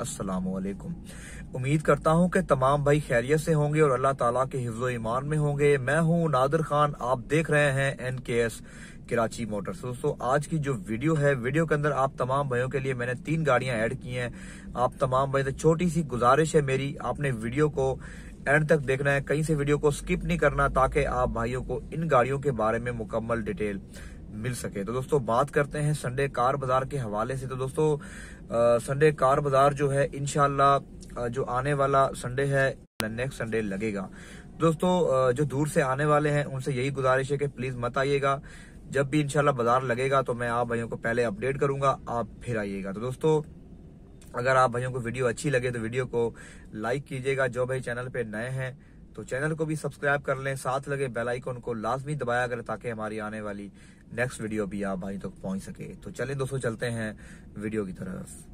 अस्सलाम वालेकुम उम्मीद करता हूँ कि तमाम भाई खैरियत से होंगे और अल्लाह ताला के हिफ्ज़ ईमान में होंगे। मैं हूँ नादिर खान, आप देख रहे हैं एन के एस कराची मोटर्स। दोस्तों, आज की जो वीडियो है, वीडियो के अंदर आप तमाम भाइयों के लिए मैंने तीन गाड़ियाँ ऐड की हैं। आप तमाम भाई छोटी सी गुजारिश है मेरी, आपने वीडियो को एंड तक देखना है, कहीं से वीडियो को स्किप नहीं करना, ताकि आप भाइयों को इन गाड़ियों के बारे में मुकम्मल डिटेल मिल सके। तो दोस्तों, बात करते हैं संडे कार बाज़ार के हवाले से। तो दोस्तों संडे कार बाज़ार जो है इनशाला जो आने वाला संडे है नेक्स्ट संडे लगेगा। दोस्तों जो दूर से आने वाले हैं, उनसे यही गुजारिश है कि प्लीज़ मत आइएगा। जब भी इनशाला बाज़ार लगेगा तो मैं आप भाइयों को पहले अपडेट करूँगा, आप फिर आइएगा। तो दोस्तों, अगर आप भाइयों को वीडियो अच्छी लगे तो वीडियो को लाइक कीजिएगा। जो भाई चैनल पे नए हैं तो चैनल को भी सब्सक्राइब कर लें। साथ लगे बेल आइकन को लाजमी दबाया करें, ताकि हमारी आने वाली नेक्स्ट वीडियो भी आप भाई तक पहुँच सके। तो चले दोस्तों, चलते हैं वीडियो की तरफ़।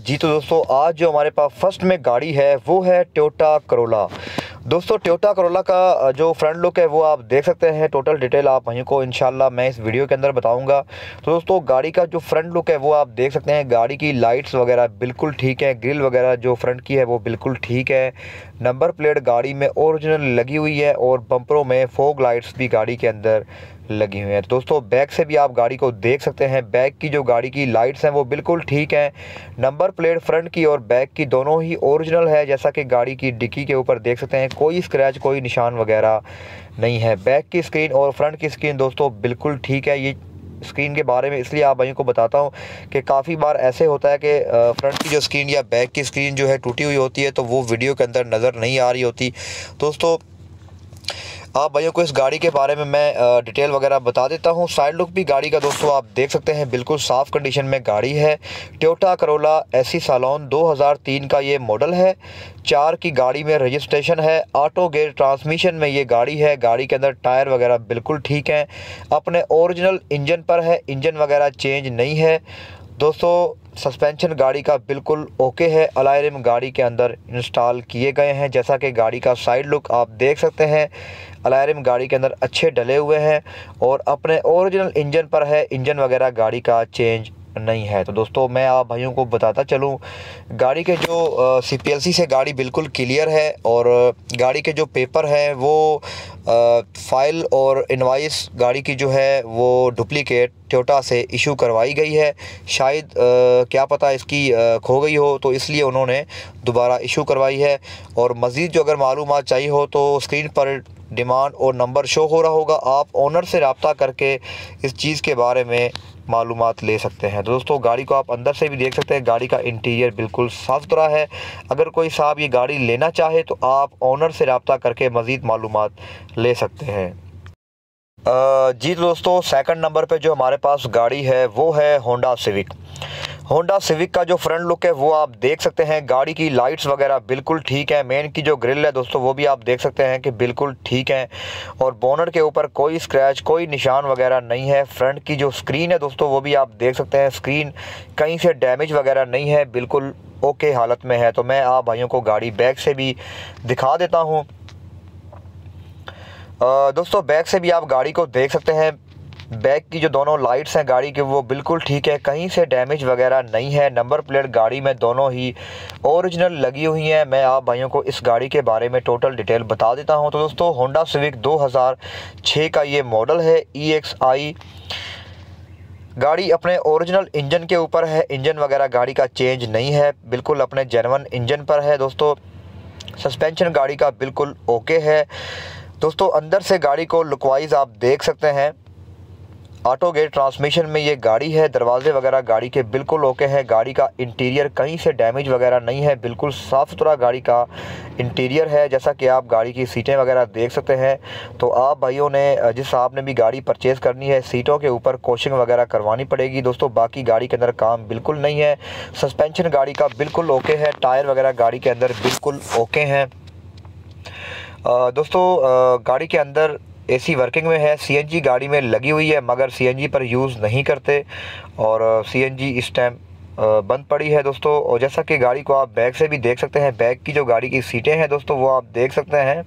जी तो दोस्तों, आज जो हमारे पास फ़र्स्ट में गाड़ी है, वो है टोटा करोला दोस्तों टोयोटा करोला का जो फ्रंट लुक है, वो आप देख सकते हैं। टोटल डिटेल आप वहीं को इनशाला मैं इस वीडियो के अंदर बताऊँगा। तो दोस्तों, गाड़ी का जो फ्रंट लुक है, वो आप देख सकते हैं। गाड़ी की लाइट्स वगैरह बिल्कुल ठीक है। ग्रिल वगैरह जो फ्रंट की है, वो बिल्कुल ठीक है। नंबर प्लेट गाड़ी में ओरिजिनल लगी हुई है और बम्परों में फोक लाइट्स भी गाड़ी के अंदर लगी हुई हैं। दोस्तों बैक से भी आप गाड़ी को देख सकते हैं। बैक की जो गाड़ी की लाइट्स हैं, वो बिल्कुल ठीक हैं। नंबर प्लेट फ्रंट की और बैक की दोनों ही ओरिजिनल है, जैसा कि गाड़ी की डिक्की के ऊपर देख सकते हैं। कोई स्क्रैच, कोई निशान वगैरह नहीं है। बैक की स्क्रीन और फ्रंट की स्क्रीन दोस्तों, बिल्कुल ठीक है। ये स्क्रीन के बारे में इसलिए आप भाइयों को बताता हूँ कि काफ़ी बार ऐसे होता है कि फ्रंट की जो स्क्रीन या बैक की स्क्रीन जो है टूटी हुई होती है तो वो वीडियो के अंदर नज़र नहीं आ रही होती। दोस्तों आप भाइयों को इस गाड़ी के बारे में मैं डिटेल वगैरह बता देता हूँ। साइड लुक भी गाड़ी का दोस्तों आप देख सकते हैं। बिल्कुल साफ़ कंडीशन में गाड़ी है। टोयोटा करोला एसी सालोन 2003 का ये मॉडल है। चार की गाड़ी में रजिस्ट्रेशन है। ऑटो गेयर ट्रांसमिशन में ये गाड़ी है। गाड़ी के अंदर टायर वगैरह बिल्कुल ठीक हैं। अपने ओरिजिनल इंजन पर है। इंजन वगैरह चेंज नहीं है। दोस्तों सस्पेंशन गाड़ी का बिल्कुल ओके है। अलायरम गाड़ी के अंदर इंस्टॉल किए गए हैं। जैसा कि गाड़ी का साइड लुक आप देख सकते हैं, अलायरम गाड़ी के अंदर अच्छे डले हुए हैं और अपने ओरिजिनल इंजन पर है। इंजन वगैरह गाड़ी का चेंज नहीं है। तो दोस्तों मैं आप भाइयों को बताता चलूँ गाड़ी के जो सी सी गाड़ी बिल्कुल क्लियर है और गाड़ी के जो पेपर हैं वो फ़ाइल और इनवाइस गाड़ी की जो है वो डुप्लीकेट टोटा से इशू करवाई गई है। शायद आ, क्या पता इसकी आ, खो गई हो तो इसलिए उन्होंने दोबारा इशू करवाई है। और मज़ीद जो अगर मालूम चाहिए हो तो स्क्रीन पर डिमांड और नंबर शो हो रहा होगा। आप ओनर से रबता करके इस चीज़ के बारे में मालूम ले सकते हैं। तो दोस्तों, गाड़ी को आप अंदर से भी देख सकते हैं। गाड़ी का इंटीरियर बिल्कुल साफ़ सुथरा है। अगर कोई साहब ये गाड़ी लेना चाहे तो आप ऑनर से रबता करके मज़ीद मालूम ले सकते हैं। जी दोस्तों सेकंड नंबर पे जो हमारे पास गाड़ी है, वो है होंडा सिविक होंडा सिविक का जो फ्रंट लुक है, वो आप देख सकते हैं। गाड़ी की लाइट्स वगैरह बिल्कुल ठीक है। मेन की जो ग्रिल है, दोस्तों, वो भी आप देख सकते हैं कि बिल्कुल ठीक है। और बोनट के ऊपर कोई स्क्रैच कोई निशान वगैरह नहीं है। फ्रंट की जो स्क्रीन है, दोस्तों, वो भी आप देख सकते हैं। स्क्रीन कहीं से डैमेज वगैरह नहीं है, बिल्कुल ओके हालत में है। तो मैं आप भाइयों को गाड़ी बैक से भी दिखा देता हूँ। दोस्तों बैक से भी आप गाड़ी को देख सकते हैं। बैक की जो दोनों लाइट्स हैं गाड़ी की, वो बिल्कुल ठीक है। कहीं से डैमेज वगैरह नहीं है। नंबर प्लेट गाड़ी में दोनों ही ओरिजिनल लगी हुई हैं। मैं आप भाइयों को इस गाड़ी के बारे में टोटल डिटेल बता देता हूँ। तो दोस्तों होंडा सिविक 2006 का ये मॉडल है ई एक्स आई गाड़ी अपने ओरिजिनल इंजन के ऊपर है। इंजन वगैरह गाड़ी का चेंज नहीं है। बिल्कुल अपने जेनवन इंजन पर है। दोस्तों सस्पेंशन गाड़ी का बिल्कुल ओके है। दोस्तों, अंदर से गाड़ी को लुकवाइज आप देख सकते हैं। ऑटो गेट ट्रांसमिशन में ये गाड़ी है, दरवाजे वगैरह गाड़ी के बिल्कुल ओके हैं, गाड़ी का इंटीरियर कहीं से डैमेज वगैरह नहीं है, बिल्कुल साफ़ सुथरा गाड़ी का इंटीरियर है, जैसा कि आप गाड़ी की सीटें वगैरह देख सकते हैं। तो आप भाइयों ने जिस आपने भी गाड़ी परचेज़ करनी है, सीटों के ऊपर कोशिंग वगैरह करवानी पड़ेगी। दोस्तों, बाकी गाड़ी के अंदर काम बिल्कुल नहीं है, सस्पेंशन गाड़ी का बिल्कुल ओके है, टायर वगैरह गाड़ी के अंदर बिल्कुल ओके हैं। दोस्तों गाड़ी के अंदर एसी वर्किंग में है सीएनजी गाड़ी में लगी हुई है, मगर सीएनजी पर यूज़ नहीं करते और सीएनजी इस टाइम बंद पड़ी है दोस्तों। और जैसा कि गाड़ी को आप बैग से भी देख सकते हैं, बैग की जो गाड़ी की सीटें हैं दोस्तों, वो आप देख सकते हैं।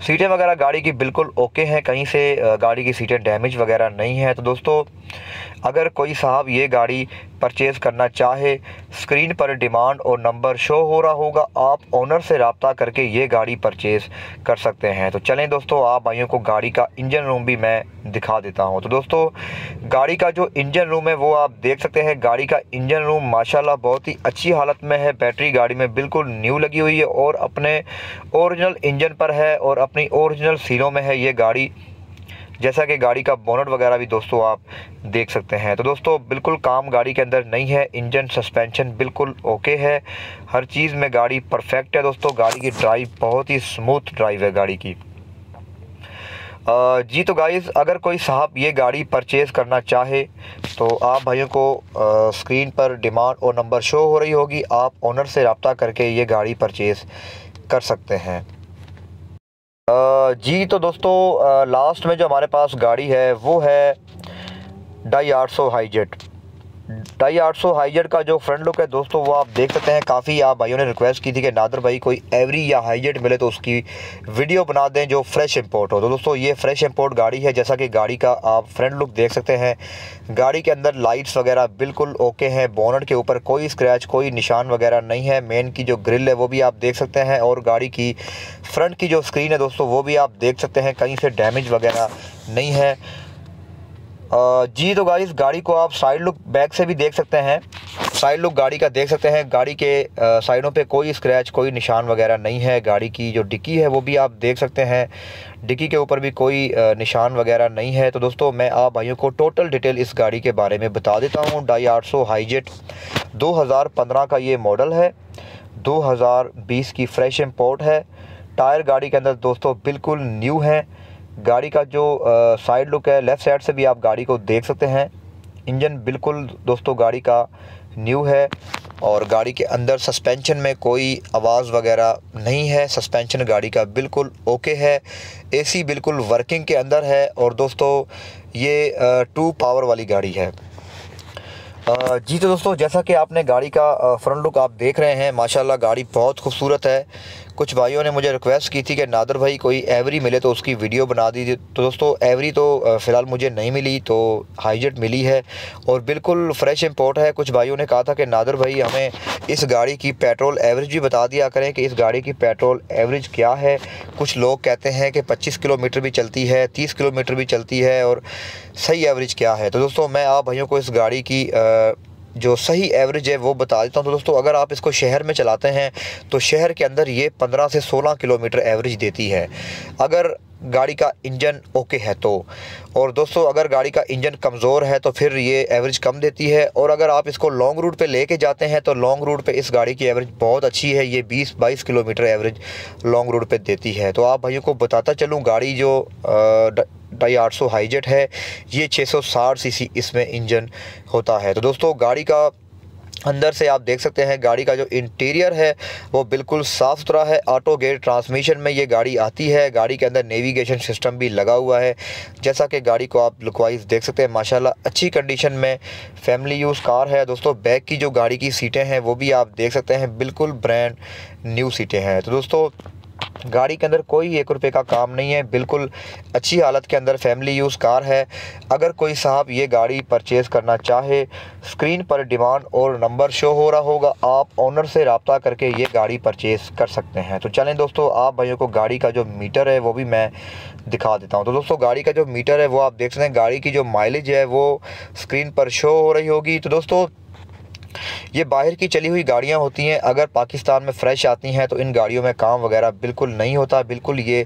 सीटें वगैरह गाड़ी की बिल्कुल ओके हैं, कहीं से गाड़ी की सीटें डैमेज वगैरह नहीं है। तो दोस्तों, अगर कोई साहब ये गाड़ी परचेज़ करना चाहे, स्क्रीन पर डिमांड और नंबर शो हो रहा होगा, आप ओनर से रबता करके ये गाड़ी परचेज़ कर सकते हैं। तो चलें दोस्तों, आप भाइयों को गाड़ी का इंजन रूम भी मैं दिखा देता हूँ। तो दोस्तों, गाड़ी का जो इंजन रूम है, वो आप देख सकते हैं। गाड़ी का इंजन रूम माशाल्लाह बहुत ही अच्छी हालत में है। बैटरी गाड़ी में बिल्कुल न्यू लगी हुई है और अपने ओरिजिनल इंजन पर है और अपनी ओरिजिनल सीलों में है ये गाड़ी। जैसा कि गाड़ी का बोनट वगैरह भी दोस्तों आप देख सकते हैं। तो दोस्तों, बिल्कुल काम गाड़ी के अंदर नहीं है। इंजन सस्पेंशन बिल्कुल ओके है। हर चीज़ में गाड़ी परफेक्ट है दोस्तों। गाड़ी की ड्राइव बहुत ही स्मूथ ड्राइव है गाड़ी की। जी तो गाइज़ अगर कोई साहब ये गाड़ी परचेज़ करना चाहे तो आप भाइयों को स्क्रीन पर डिमांड और नंबर शो हो रही होगी। आप ओनर से रबता करके ये गाड़ी परचेज़ कर सकते हैं। जी तो दोस्तों लास्ट में जो हमारे पास गाड़ी है, वो है डाई आठ सौ हाईजेट ढाई आठ सौ हाईजेट का जो फ्रंट लुक है दोस्तों, वो आप देख सकते हैं। काफ़ी आप भाइयों ने रिक्वेस्ट की थी कि नादर भाई कोई एवरी या हाईजेट मिले तो उसकी वीडियो बना दें जो फ्रेश इंपोर्ट हो। तो दोस्तों, ये फ्रेश इंपोर्ट गाड़ी है, जैसा कि गाड़ी का आप फ्रंट लुक देख सकते हैं। गाड़ी के अंदर लाइट्स वगैरह बिल्कुल ओके हैं बोनट के ऊपर कोई स्क्रैच कोई निशान वगैरह नहीं है। मेन की जो ग्रिल है, वो भी आप देख सकते हैं। और गाड़ी की फ्रंट की जो स्क्रीन है दोस्तों, वो भी आप देख सकते हैं। कहीं से डैमेज वगैरह नहीं है। जी तो गाड़ी गाड़ी को आप साइड लुक बैक से भी देख सकते हैं। साइड लुक गाड़ी का देख सकते हैं। गाड़ी के साइडों पे कोई स्क्रैच कोई निशान वगैरह नहीं है। गाड़ी की जो डिक्की है वो भी आप देख सकते हैं। डिक्की के ऊपर भी कोई निशान वगैरह नहीं है। तो दोस्तों, मैं आप भाइयों को टोटल डिटेल इस गाड़ी के बारे में बता देता हूँ। डाई आठ सौ हाईजेट दो हज़ार पंद्रह का ये मॉडल है। 2020 की फ्रेश इम्पोर्ट है। टायर गाड़ी के अंदर दोस्तों बिल्कुल न्यू है। गाड़ी का जो साइड लुक है लेफ़्ट साइड से भी आप गाड़ी को देख सकते हैं। इंजन बिल्कुल दोस्तों गाड़ी का न्यू है और गाड़ी के अंदर सस्पेंशन में कोई आवाज़ वगैरह नहीं है। सस्पेंशन गाड़ी का बिल्कुल ओके है। एसी बिल्कुल वर्किंग के अंदर है और दोस्तों ये टू पावर वाली गाड़ी है। जी तो दोस्तों जैसा कि आपने गाड़ी का फ्रंट लुक आप देख रहे हैं, माशाल्लाह गाड़ी बहुत खूबसूरत है। कुछ भाइयों ने मुझे रिक्वेस्ट की थी कि नादर भाई कोई एवरी मिले तो उसकी वीडियो बना दीजिए। तो दोस्तों एवरी तो फ़िलहाल मुझे नहीं मिली तो हाईजेट मिली है और बिल्कुल फ्रेश इम्पोर्ट है। कुछ भाइयों ने कहा था कि नादर भाई, हमें इस गाड़ी की पेट्रोल एवरेज भी बता दिया करें कि इस गाड़ी की पेट्रोल एवरेज क्या है। कुछ लोग कहते हैं कि पच्चीस किलोमीटर भी चलती है, तीस किलोमीटर भी चलती है और सही एवरेज क्या है। तो दोस्तों, मैं आप भाइयों को इस गाड़ी की जो सही एवरेज है, वो बता देता हूँ। तो दोस्तों, अगर आप इसको शहर में चलाते हैं तो शहर के अंदर ये 15 से 16 किलोमीटर एवरेज देती है। अगर गाड़ी का इंजन ओके है तो। और दोस्तों, अगर गाड़ी का इंजन कमज़ोर है तो फिर ये एवरेज कम देती है। और अगर आप इसको लॉन्ग रूट पे लेके जाते हैं तो लॉन्ग रूट पे इस गाड़ी की एवरेज बहुत अच्छी है। ये 20-22 किलोमीटर एवरेज लॉन्ग रूट पे देती है। तो आप भाइयों को बताता चलूँ, गाड़ी जो ढाई आठ सौ हाईजेट है। ये छः सौ 660 सीसी इसमें इंजन होता है। तो दोस्तों, गाड़ी का अंदर से आप देख सकते हैं, गाड़ी का जो इंटीरियर है, वो बिल्कुल साफ़ सुथरा है। ऑटो गेट ट्रांसमिशन में ये गाड़ी आती है। गाड़ी के अंदर नेविगेशन सिस्टम भी लगा हुआ है। जैसा कि गाड़ी को आप लुकवाइज देख सकते हैं, माशाल्लाह अच्छी कंडीशन में फैमिली यूज़ कार है। दोस्तों, बैक की जो गाड़ी की सीटें हैं, वो भी आप देख सकते हैं, बिल्कुल ब्रांड न्यू सीटें हैं। तो दोस्तों गाड़ी के अंदर कोई एक रुपये का काम नहीं है, बिल्कुल अच्छी हालत के अंदर फैमिली यूज़ कार है। अगर कोई साहब ये गाड़ी परचेज़ करना चाहे स्क्रीन पर डिमांड और नंबर शो हो रहा होगा, आप ऑनर से रबता करके ये गाड़ी परचेज़ कर सकते हैं। तो चलें दोस्तों, आप भाइयों को गाड़ी का जो मीटर है, वो भी मैं दिखा देता हूँ। तो दोस्तों, गाड़ी का जो मीटर है, वो आप देख सकते हैं, गाड़ी की जो माइलेज है, वो स्क्रीन पर शो हो रही होगी। तो दोस्तों ये बाहर की चली हुई गाड़ियाँ होती हैं। अगर पाकिस्तान में फ़्रेश आती हैं तो इन गाड़ियों में काम वगैरह बिल्कुल नहीं होता। बिल्कुल ये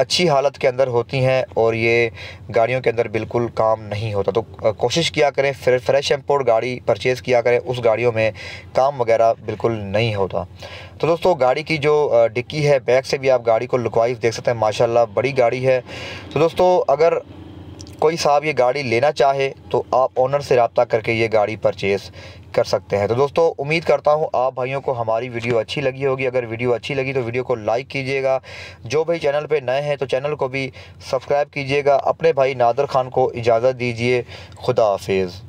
अच्छी हालत के अंदर होती हैं और ये गाड़ियों के अंदर बिल्कुल काम नहीं होता। तो कोशिश किया करें फ्रेश एम्पोर्ट गाड़ी परचेज़ किया करें, उस गाड़ियों में काम वगैरह बिल्कुल नहीं होता। तो दोस्तों, गाड़ी की जो डिक्की है, बैक से भी आप गाड़ी को लुकवाइज देख सकते हैं। माशाल्लाह, बड़ी गाड़ी है। तो दोस्तों, अगर कोई साहब ये गाड़ी लेना चाहे तो आप ओनर से रबता करके ये गाड़ी परचेज़ कर सकते हैं। तो दोस्तों, उम्मीद करता हूँ आप भाइयों को हमारी वीडियो अच्छी लगी होगी। अगर वीडियो अच्छी लगी तो वीडियो को लाइक कीजिएगा। जो भाई चैनल पे नए हैं तो चैनल को भी सब्सक्राइब कीजिएगा। अपने भाई नादर खान को इजाज़त दीजिए। खुदा हाफिज़।